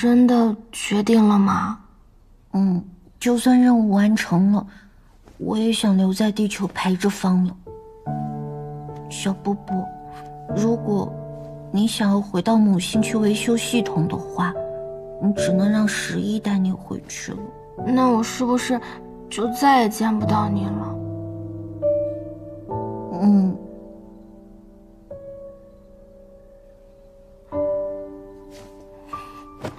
真的决定了吗？嗯，就算任务完成了，我也想留在地球陪着方了。小波波，如果你想要回到母星去维修系统的话，你只能让十一带你回去了。那我是不是就再也见不到你了？嗯，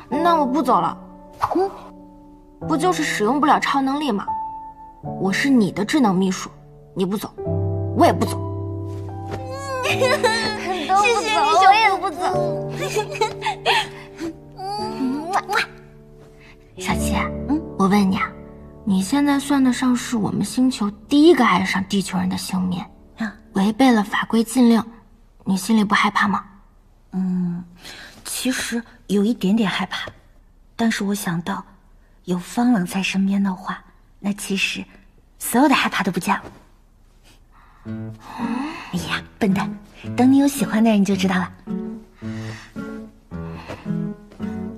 那我不走了。嗯，不就是使用不了超能力吗？我是你的智能秘书，你不走，我也不走。谢谢你，我也不走。小七，嗯，我问你啊，你现在算得上是我们星球第一个爱上地球人的星面，啊，违背了法规禁令，你心里不害怕吗？嗯，其实有一点点害怕，但是我想到有方冷在身边的话，那其实所有的害怕都不见了。哎呀，笨蛋，等你有喜欢的人你就知道了。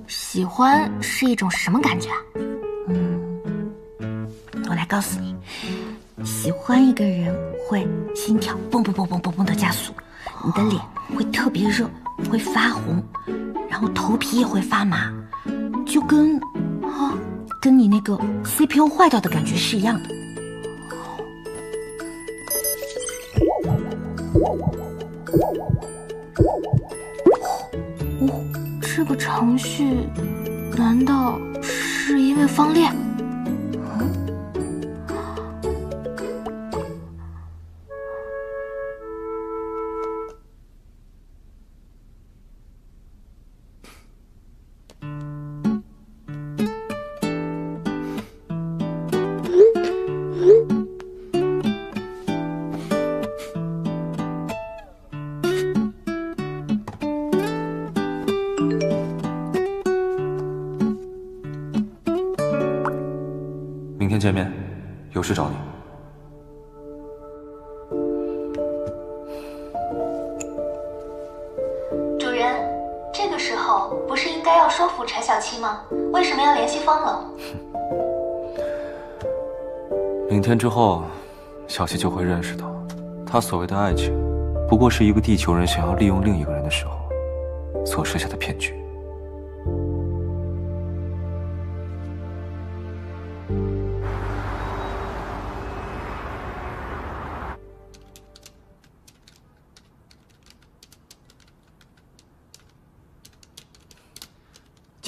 喜欢是一种什么感觉啊？嗯我来告诉你，喜欢一个人会心跳蹦蹦蹦蹦蹦蹦的加速，你的脸会特别热，会发红，然后头皮也会发麻，就跟啊，跟你那个 CPU 坏掉的感觉是一样的。这个程序难道是因为方烈？时候不是应该要说服柴小七吗？为什么要联系方冷？明天之后，小七就会认识到，他所谓的爱情，不过是一个地球人想要利用另一个人的时候所设下的骗局。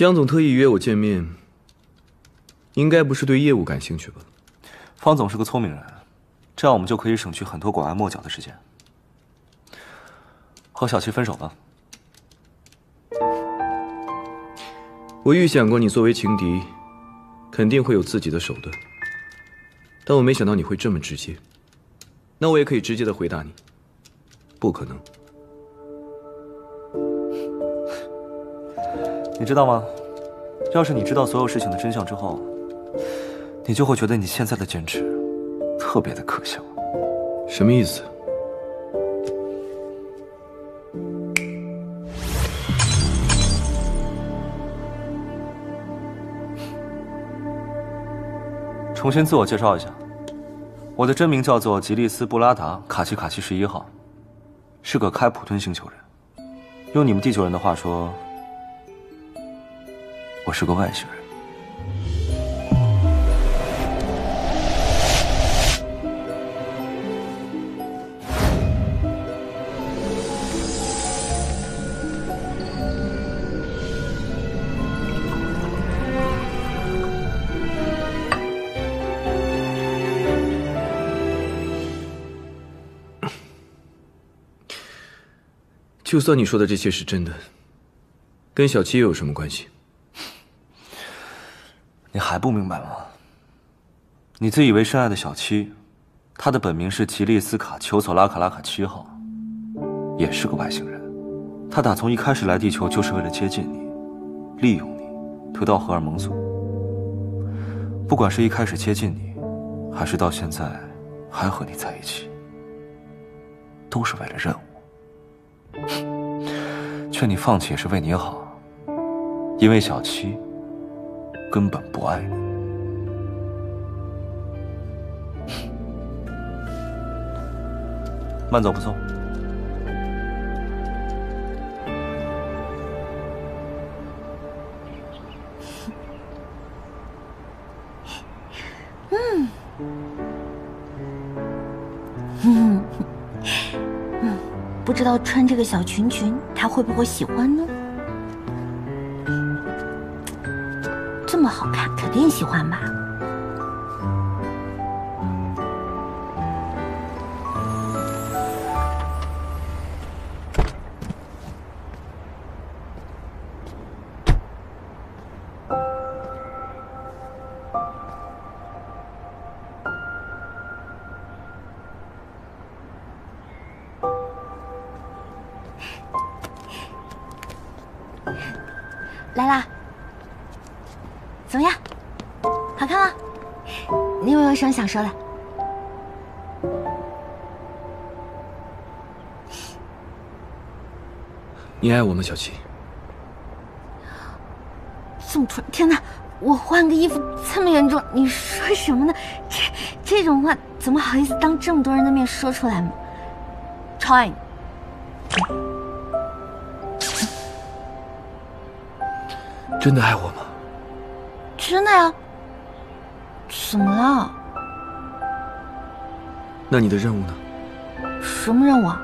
江总特意约我见面，应该不是对业务感兴趣吧？方总是个聪明人，这样我们就可以省去很多拐弯抹角的时间。和小七分手吧。我预想过你作为情敌，肯定会有自己的手段，但我没想到你会这么直接。那我也可以直接的回答你，不可能。你知道吗？要是你知道所有事情的真相之后，你就会觉得你现在的坚持特别的可笑。什么意思？重新自我介绍一下，我的真名叫做吉利斯·布拉达·卡奇卡奇十一号，是个开普敦星球人。用你们地球人的话说，我是个外星人。就算你说的这些是真的，跟小七又有什么关系？你还不明白吗？你自以为深爱的小七，她的本名是吉利斯卡丘索拉卡拉卡七号，也是个外星人。她打从一开始来地球就是为了接近你，利用你，得到荷尔蒙素。不管是一开始接近你，还是到现在还和你在一起，都是为了任务。劝你放弃也是为你好，因为小七根本不爱你。慢走不送。嗯，嗯不知道穿这个小裙裙，他会不会喜欢呢？肯定喜欢吧。你爱我吗，小七？这么突然，天哪！我换个衣服这么严重，你说什么呢？这这种话怎么好意思当这么多人的面说出来呢？超爱你。真的爱我吗？真的呀。怎么了？那你的任务呢？什么任务啊？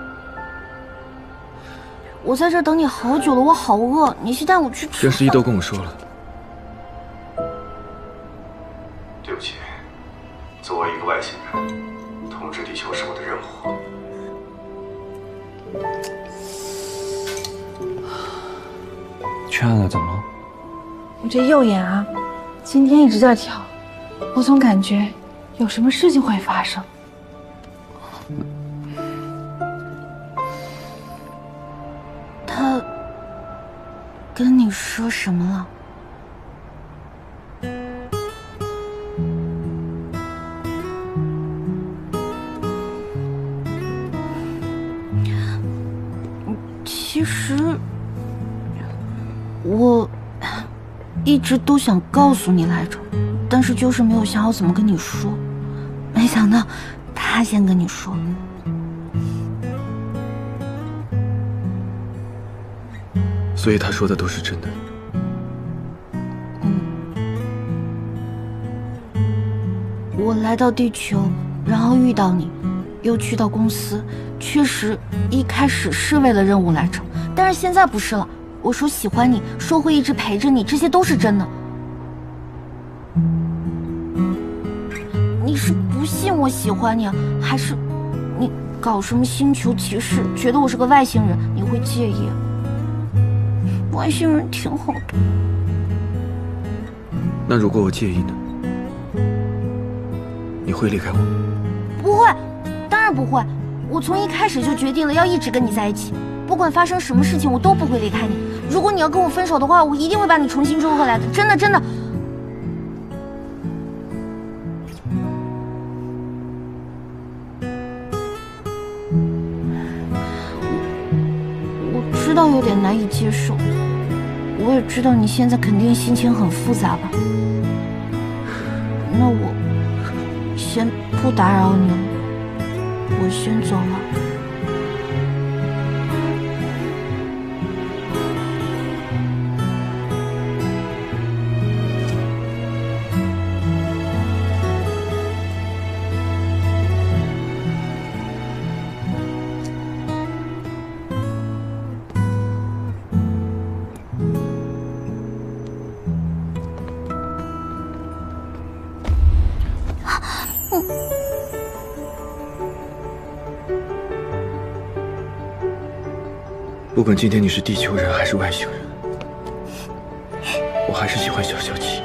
我在这等你好久了，我好饿，你先带我去吃。杨十一都跟我说了。对不起，作为一个外星人，统治地球是我的任务。亲爱的，怎么了？我这右眼啊，今天一直在跳，我总感觉有什么事情会发生。什么了？其实我一直都想告诉你来着，但是就是没有想好怎么跟你说。没想到他先跟你说。所以他说的都是真的。我来到地球，然后遇到你，又去到公司，确实一开始是为了任务来着，但是现在不是了。我说喜欢你，说会一直陪着你，这些都是真的。你是不信我喜欢你，还是你搞什么星球歧视，觉得我是个外星人，你会介意？外星人挺好的。那如果我介意呢？你会离开我？不会当然不会。我从一开始就决定了要一直跟你在一起。不管发生什么事情我都不会离开你。如果你要跟我分手的话我一定会把你重新追回来的。真的真的。我我知道有点难以接受。我也知道你现在肯定心情很复杂吧。先不打扰你了，我先走了。不管今天你是地球人还是外星人，我还是喜欢小小七。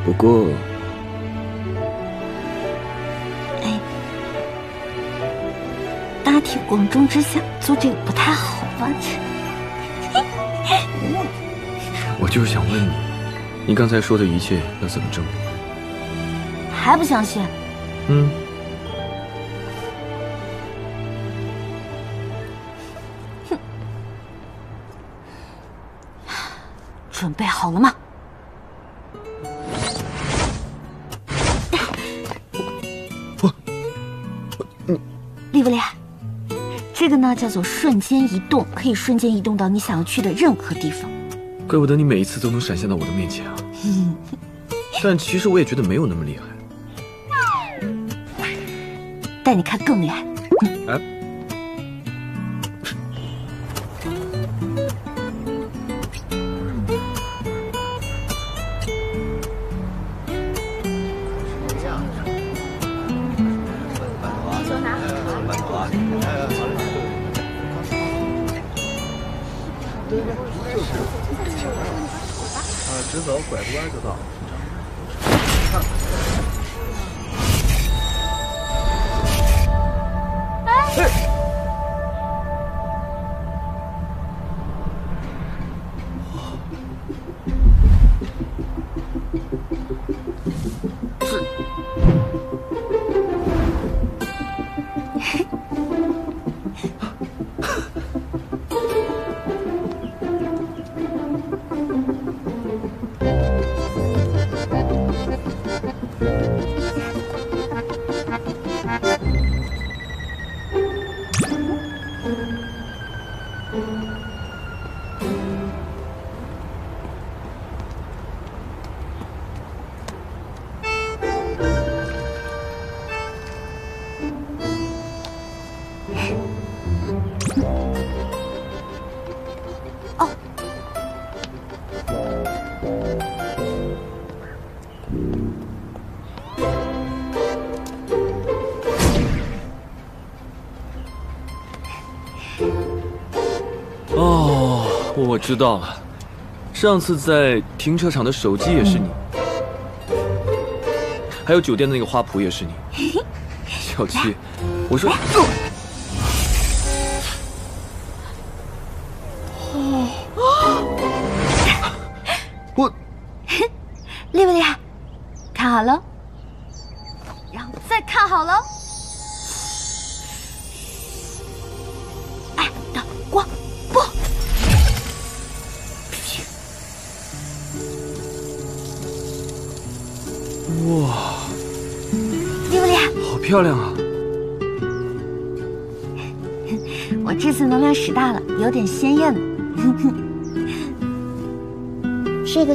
不过，哎，大庭广众之下做这个不太好吧？我就是想问你，你刚才说的一切要怎么证明？还不相信？嗯。哼，准备好了吗？我，你，厉不厉害？这个呢叫做瞬间移动，可以瞬间移动到你想要去的任何地方。怪不得你每一次都能闪现到我的面前啊！但其实我也觉得没有那么厉害。带你看更厉害！哎，啊，直走，拐个弯就到。我知道了，上次在停车场的手机也是你，还有酒店的那个花圃也是你，小七，我说，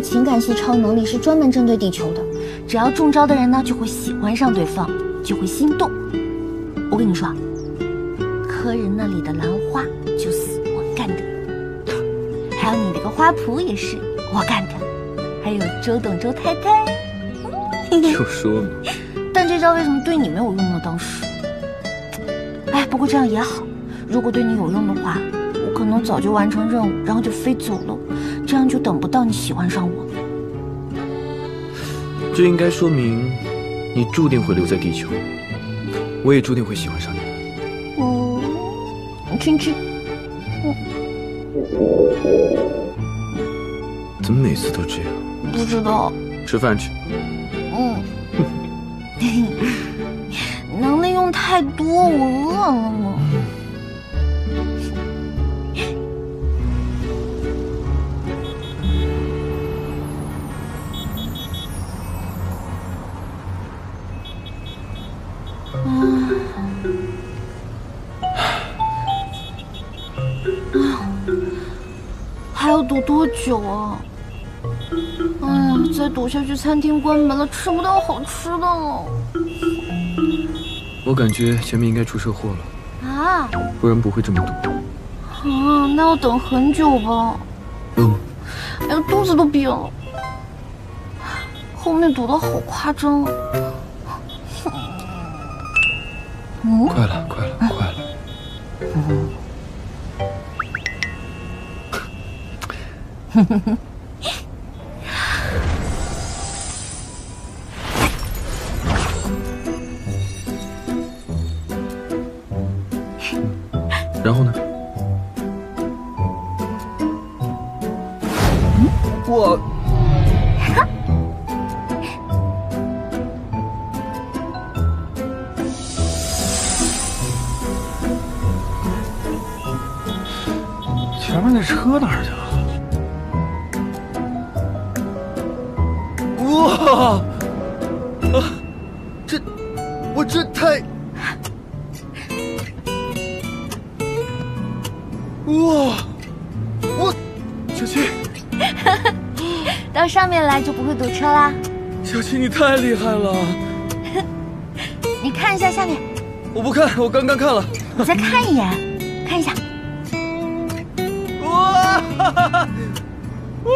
情感系超能力是专门针对地球的，只要中招的人呢，就会喜欢上对方，就会心动。我跟你说，柯人那里的兰花就是我干的，还有你那个花圃也是我干的，还有周董周太太。就说嘛，但这招为什么对你没有用呢？当时，哎，不过这样也好。如果对你有用的话，我可能早就完成任务，然后就飞走了，这样就等不到你喜欢上我了。这应该说明，你注定会留在地球，我也注定会喜欢上你。嗯，亲亲。怎么每次都这样？不知道。吃饭去。嗯，能力用太多，我饿了久啊？哎呀，再堵下去，餐厅关门了，吃不到好吃的了。我感觉前面应该出车祸了，啊不然不会这么堵。啊，那要等很久吧？嗯，哎呀，肚子都瘪了。后面堵得好夸张啊！然后呢？你太厉害了！你看一下下面，我不看，我刚刚看了。你再看一眼，看一下。哇！哈哈哈哇！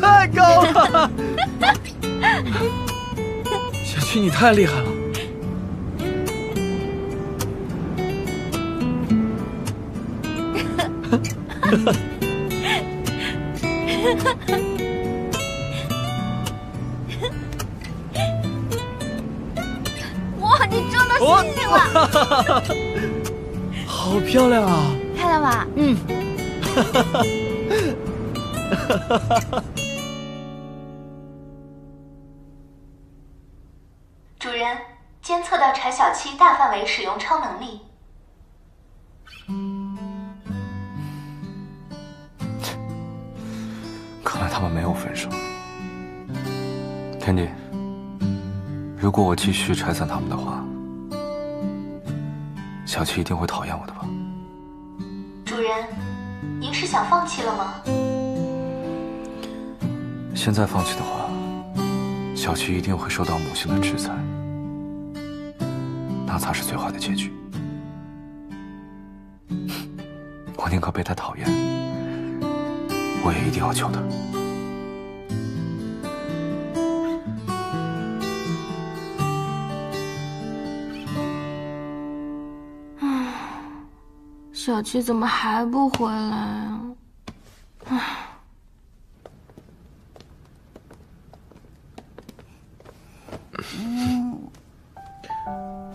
太高了！小七你太厉害了！我 好漂亮啊！漂亮吧？嗯。主人，监测到柴小七大范围使用超能力。看来他们没有分手。天帝，如果我继续拆散他们的话，小七一定会讨厌我的吧？主人，您是想放弃了吗？现在放弃的话，小七一定会受到母亲的制裁，那才是最坏的结局。我宁可被他讨厌，我也一定要救他。小七怎么还不回来啊？唉，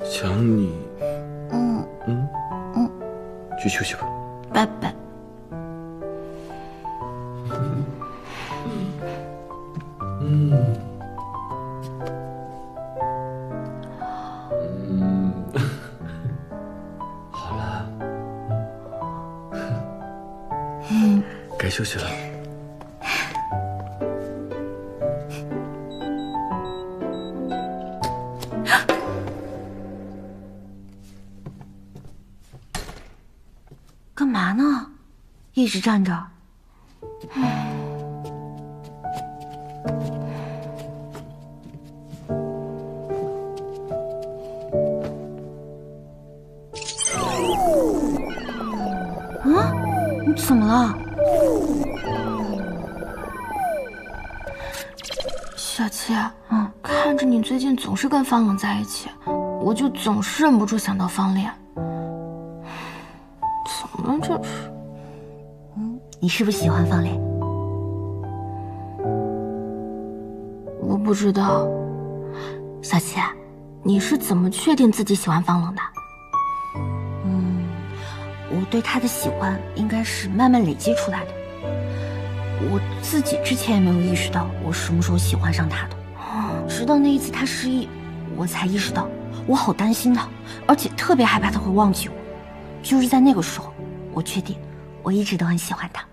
想你，嗯，嗯，去休息吧。拜拜。好休息了。干嘛呢？一直站着。是跟方冷在一起，我就总是忍不住想到方恋。怎么了这是？你是不是喜欢方磊？我不知道。小七，你是怎么确定自己喜欢方冷的？嗯，我对他的喜欢应该是慢慢累积出来的。我自己之前也没有意识到我什么时候喜欢上他的。直到那一次他失忆，我才意识到我好担心他，而且特别害怕他会忘记我。就是在那个时候，我确定我一直都很喜欢他。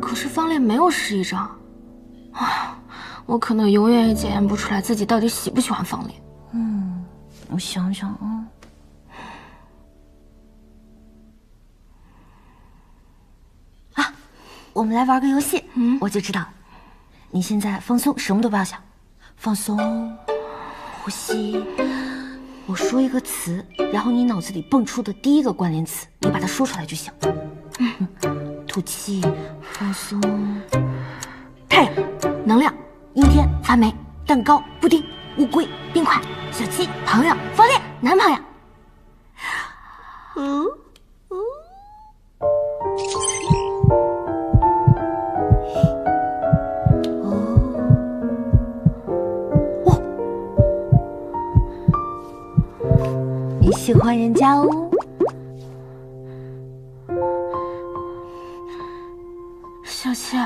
可是方烈没有失忆症，啊，我可能永远也检验不出来自己到底喜不喜欢方烈。嗯，我想想啊，啊，我们来玩个游戏，嗯，我就知道了。你现在放松，什么都不要想，放松，呼吸。我说一个词，然后你脑子里蹦出的第一个关联词，你把它说出来就行。嗯，吐气，放松。太阳，能量，阴天，发霉，蛋糕，布丁，乌龟，冰块，小七，朋友，方烈，男朋友。嗯嗯。你喜欢人家哦？小七，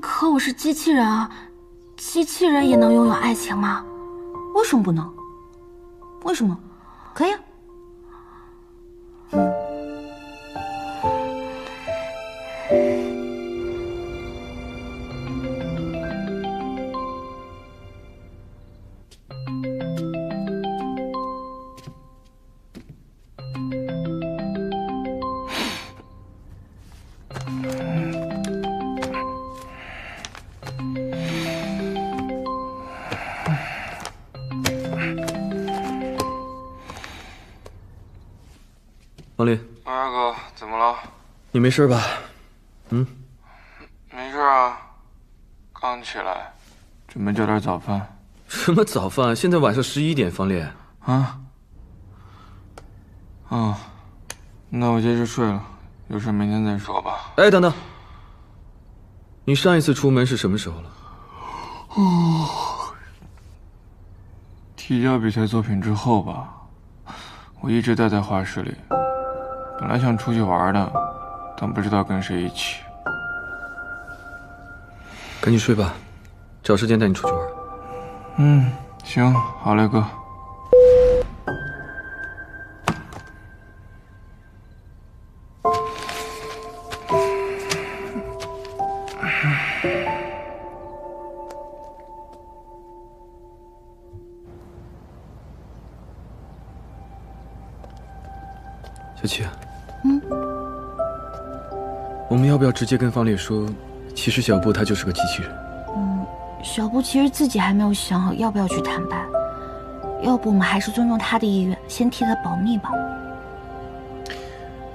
可我是机器人啊，机器人也能拥有爱情吗？为什么不能？为什么？可以啊。没事吧？嗯，没事啊，刚起来，准备叫点早饭。什么早饭？现在晚上十一点，方烈。啊？哦，那我接着睡了，有事明天再说吧。哎，等等，你上一次出门是什么时候了？哦，提交比赛作品之后吧，我一直待在画室里。本来想出去玩的，但不知道跟谁一起。赶紧睡吧，找时间带你出去玩。嗯，行，好嘞，哥。要不要直接跟方烈说，其实小布他就是个机器人？嗯，小布其实自己还没有想好要不要去坦白，要不我们还是尊重他的意愿，先替他保密吧。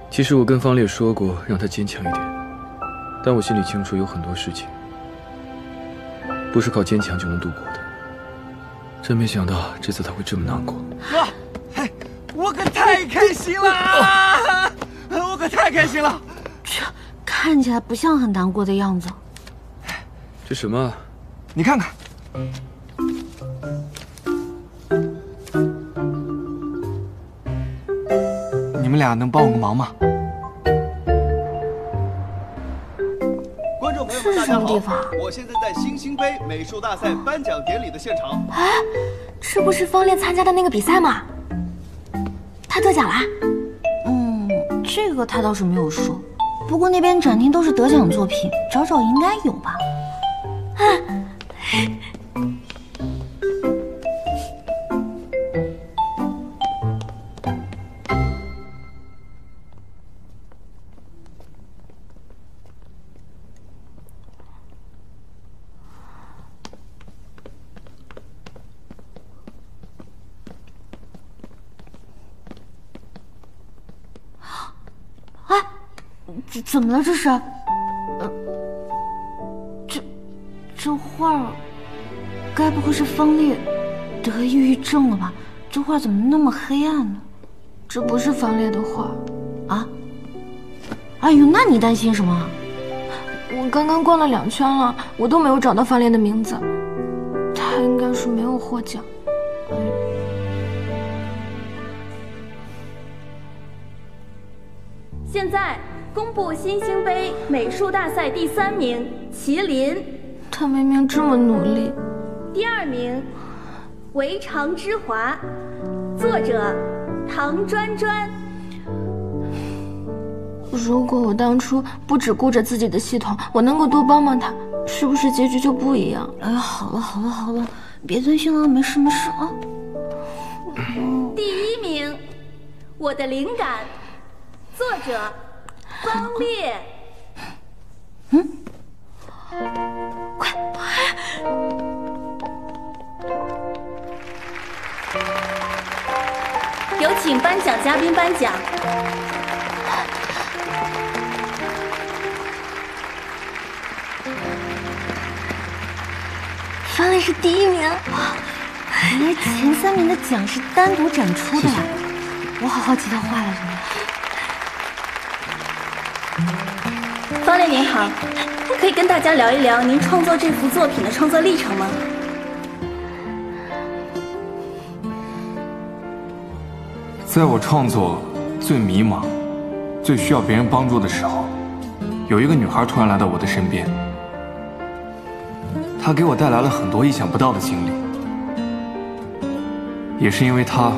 其实我跟方烈说过，让他坚强一点，但我心里清楚，有很多事情不是靠坚强就能度过的。真没想到这次他会这么难过。哥，嘿，我可太开心了啊！我可太开心了。这看起来不像很难过的样子。这什么？你看看。你们俩能帮我个忙吗？观众朋友们，大家好！我现在在星星杯美术大赛颁奖典礼的现场。哎，这不是方烈参加的那个比赛吗？他得奖啦？嗯，这个他倒是没有说。不过那边展厅都是得奖作品，找找应该有吧。怎么了？这是？呃，这这画儿，该不会是方烈得抑郁症了吧？这画怎么那么黑暗呢？这不是方烈的画，啊？哎呦，那你担心什么？我刚刚逛了两圈了，我都没有找到方烈的名字，他应该是没有获奖。公布新星杯美术大赛第三名，麒麟。他明明这么努力。第二名，《围城之华》，作者唐专专。如果我当初不只顾着自己的系统，我能够多帮帮他，是不是结局就不一样？哎呀，好了好了好了，别担心了，没事没事啊。第一名，《我的灵感》，作者方烈。嗯，快！有请颁奖嘉宾颁奖。方烈是第一名，原来前三名的奖是单独展出的呀！我好好奇他画了什么。方烈您好，可以跟大家聊一聊您创作这幅作品的创作历程吗？在我创作最迷茫、最需要别人帮助的时候，有一个女孩突然来到我的身边。她给我带来了很多意想不到的经历，也是因为她，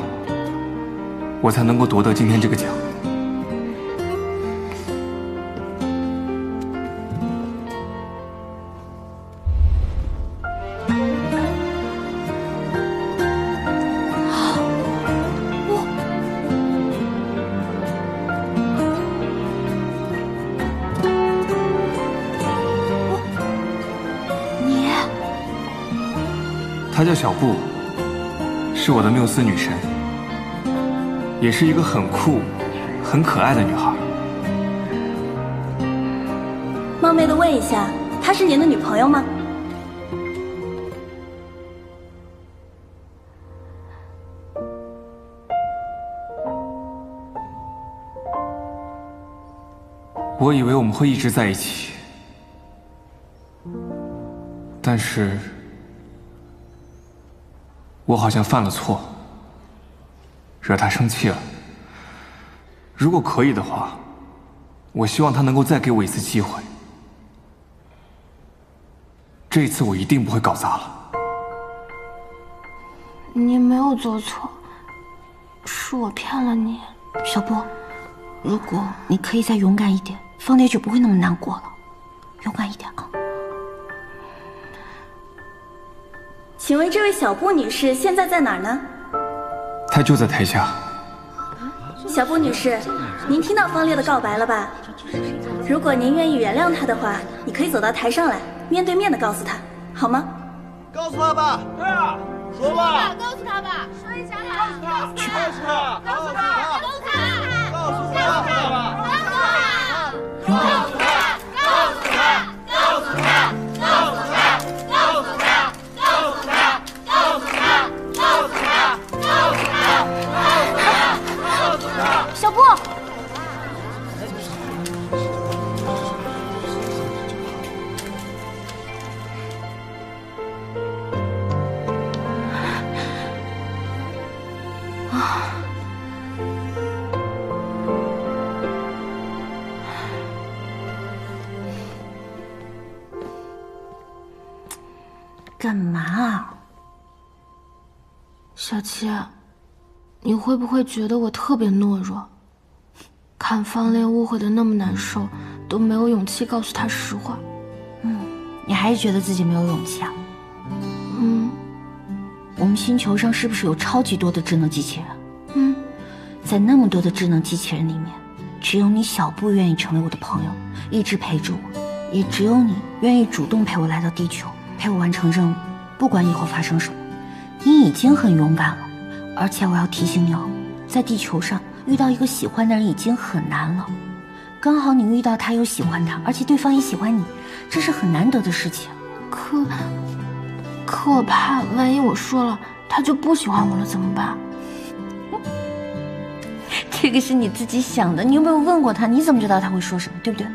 我才能够夺得今天这个奖。她叫小布，是我的缪斯女神，也是一个很酷、很可爱的女孩。冒昧的问一下，她是您的女朋友吗？我以为我们会一直在一起，但是。我好像犯了错，惹他生气了。如果可以的话，我希望他能够再给我一次机会。这一次我一定不会搞砸了。你没有做错，是我骗了你，小波。如果你可以再勇敢一点，方烈就不会那么难过了。勇敢一点啊！请问这位小布女士现在在哪儿呢？她就在台下。小布女士，您听到方烈的告白了吧？如果您愿意原谅他的话，你可以走到台上来，面对面的告诉他，好吗？告诉他吧。对啊，说吧。告诉他吧。说一下吧。告诉他。告诉他。告诉会觉得我特别懦弱？看方烈误会的那么难受，都没有勇气告诉他实话。嗯，你还是觉得自己没有勇气啊？嗯，我们星球上是不是有超级多的智能机器人？嗯，在那么多的智能机器人里面，只有你小布愿意成为我的朋友，一直陪着我，也只有你愿意主动陪我来到地球，陪我完成任务，不管以后发生什么，你已经很勇敢了。而且我要提醒你哦，在地球上遇到一个喜欢的人已经很难了，刚好你遇到他又喜欢他，而且对方也喜欢你，这是很难得的事情。可，可我怕万一我说了，他就不喜欢我了怎么办？这个是你自己想的，你有没有问过他？你怎么知道他会说什么？对不对？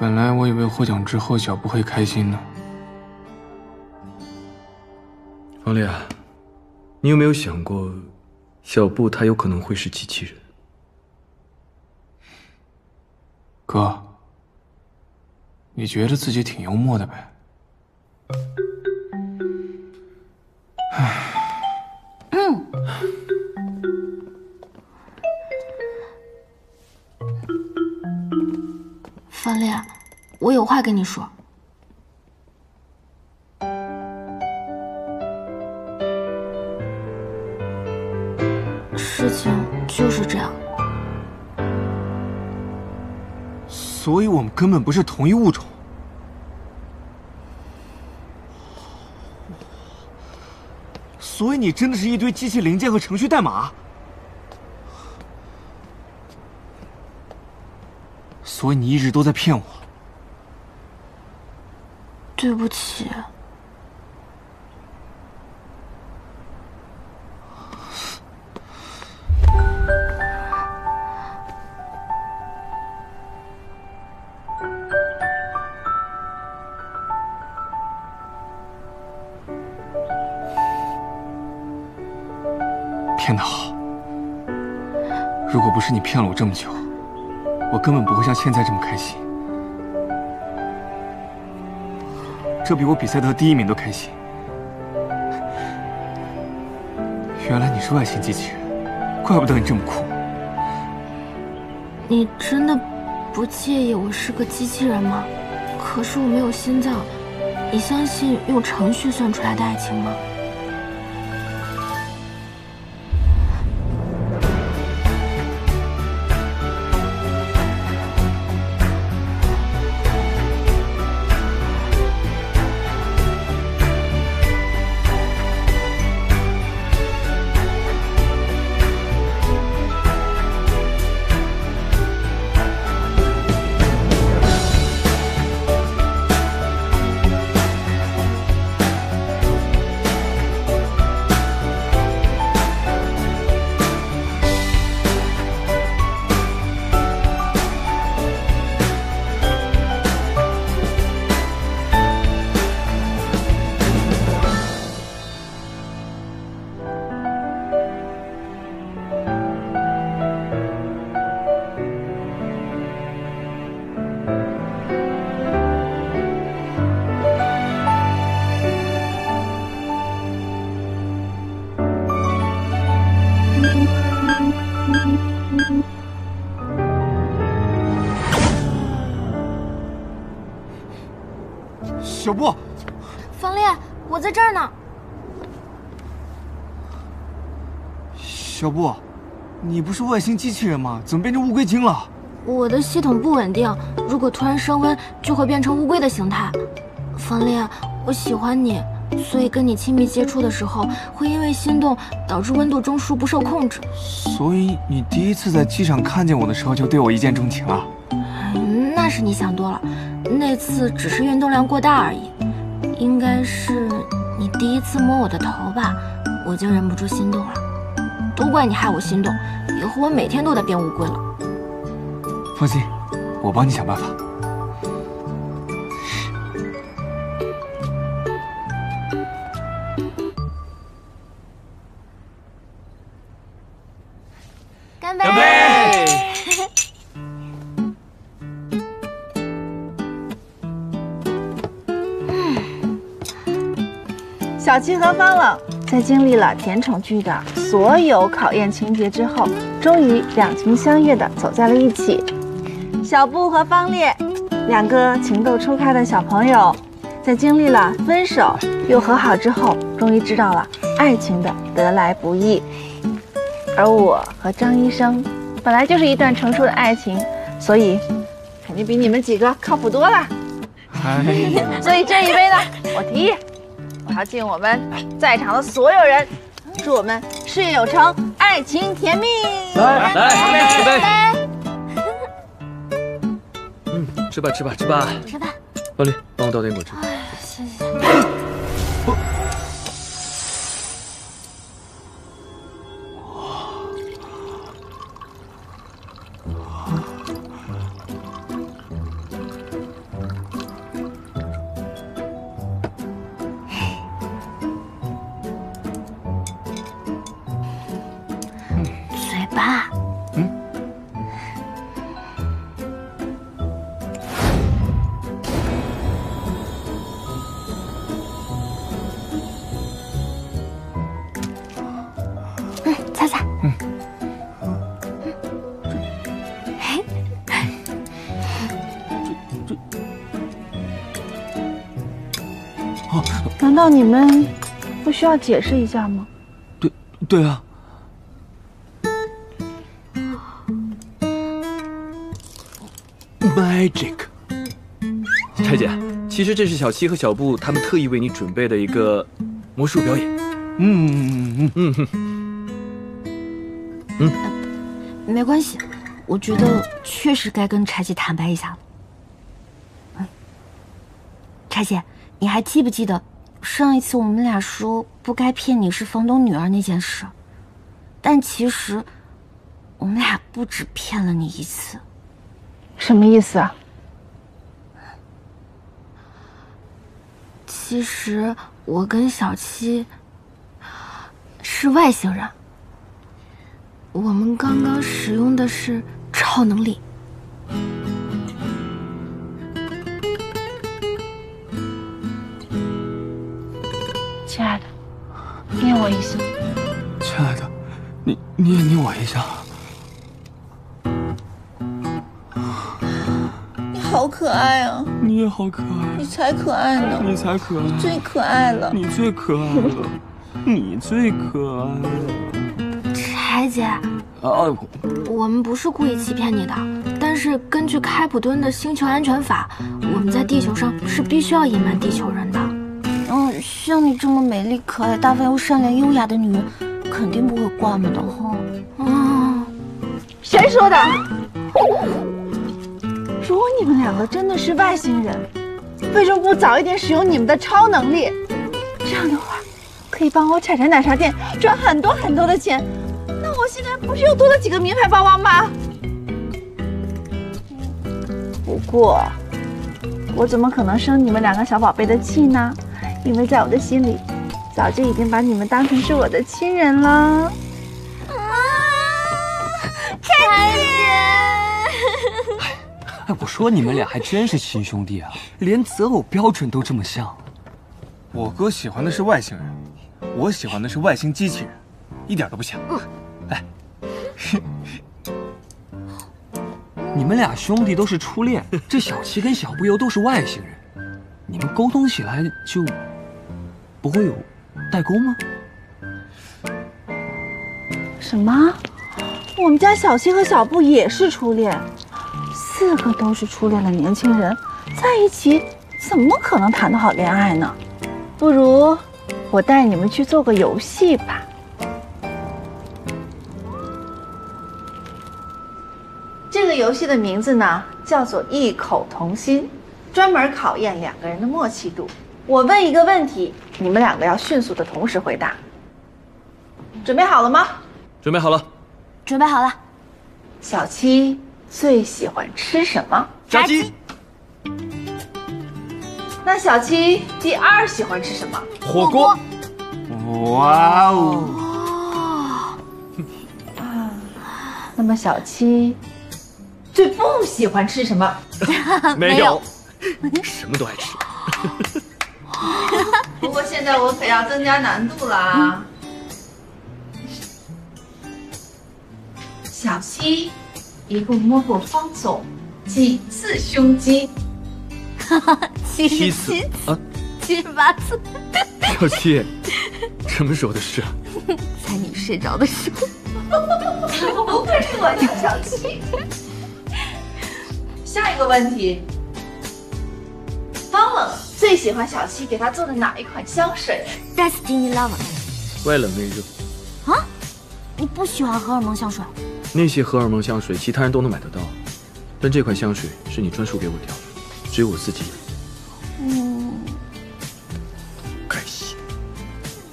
本来我以为获奖之后小布会开心呢。方烈，你有没有想过，小布他有可能会是机器人？哥，你觉得自己挺幽默的呗？嗯。方烈，我有话跟你说。事情就是这样。所以我们根本不是同一物种。所以你真的是一堆机器零件和程序代码。所以你一直都在骗我。对不起。骗得好。如果不是你骗了我这么久。我根本不会像现在这么开心，这比我比赛得第一名都开心。原来你是外星机器人，怪不得你这么酷。你真的不介意我是个机器人吗？可是我没有心脏，你相信用程序算出来的爱情吗？小布，你不是外星机器人吗？怎么变成乌龟精了？我的系统不稳定，如果突然升温，就会变成乌龟的形态。冯烈，我喜欢你，所以跟你亲密接触的时候，会因为心动导致温度中枢不受控制。所以你第一次在机场看见我的时候，就对我一见钟情了？那是你想多了。那次只是运动量过大而已，应该是你第一次摸我的头吧，我就忍不住心动了。都怪你害我心动，以后我每天都得变乌龟了。放心，我帮你想办法。干杯！干杯！小七和方冷在经历了甜宠剧的所有考验情节之后，终于两情相悦的走在了一起。小布和方烈，两个情窦初开的小朋友，在经历了分手又和好之后，终于知道了爱情的得来不易。而我和张医生，本来就是一段成熟的爱情，所以肯定比你们几个靠谱多了。所以这一杯呢，我提议。我要敬我们在场的所有人，祝我们事业有成，爱情甜蜜。来来，干杯！嗯，吃吧吃吧吃吧。吃吧。老李，帮我倒点果汁。道你们不需要解释一下吗？对，对啊。Magic，柴姐，其实这是小七和小布他们特意为你准备的一个魔术表演。嗯嗯嗯嗯嗯，没关系，我觉得确实该跟柴姐坦白一下了。嗯，柴姐，你还记不记得上一次我们俩说不该骗你是房东女儿那件事？但其实我们俩不止骗了你一次。什么意思啊？其实我跟小七是外星人，我们刚刚使用的是超能力。我一下。亲爱的，你你也捏我一下。你好可爱啊！你也好可爱，你才可爱呢！你才可爱，你最可爱了！你最可爱了，你最可爱了。柴姐，啊，我们不是故意欺骗你的，但是根据开普敦的星球安全法，我们在地球上是必须要隐瞒地球人的。嗯，像你这么美丽、可爱、大方又善良、优雅的女人，肯定不会挂我们的哈。啊，谁说的？如果你们两个真的是外星人，为什么不早一点使用你们的超能力？这样的话，可以帮我柴柴奶茶店赚很多很多的钱。那我现在不是又多了几个名牌包包吗？不过，我怎么可能生你们两个小宝贝的气呢？因为在我的心里，早就已经把你们当成是我的亲人了。啊，柴姐。哎，我说你们俩还真是亲兄弟啊，连择偶标准都这么像。我哥喜欢的是外星人，我喜欢的是外星机器人，一点都不像。来，你们俩兄弟都是初恋，这小七跟小不由都是外星人，你们沟通起来就不会有代沟吗？什么？我们家小七和小布也是初恋。四个都是初恋的年轻人在一起，怎么可能谈得好恋爱呢？不如我带你们去做个游戏吧。这个游戏的名字呢，叫做异口同心，专门考验两个人的默契度。我问一个问题，你们两个要迅速的同时回答。准备好了吗？准备好了。准备好了。小七。最喜欢吃什么？炸鸡。那小七第二喜欢吃什么？火锅。哇哦！啊，那么小七最不喜欢吃什么？没有，什么都爱吃。不过现在我可要增加难度了啊！小七。一共摸过方总几次胸肌？哈哈，七次啊，七十八次。小七，什么时候的事啊？在你睡着的时候。不愧是我家小七。下一个问题，方冷最喜欢小七给他做的哪一款香水？Destiny Lover。外冷内热。啊？你不喜欢荷尔蒙香水？那些荷尔蒙香水，其他人都能买得到，但这款香水是你专属给我调的，只有我自己有。嗯，开心。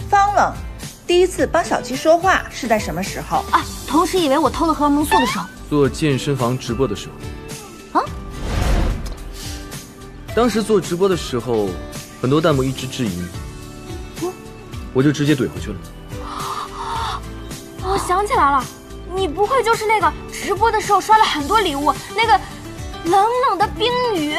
方冷第一次帮小七说话是在什么时候？啊，同事以为我偷了荷尔蒙素的时候。做健身房直播的时候。当时做直播的时候，很多弹幕一直质疑你，我就直接怼回去了。我想起来了。你不会就是那个直播的时候刷了很多礼物，那个冷冷的冰雨？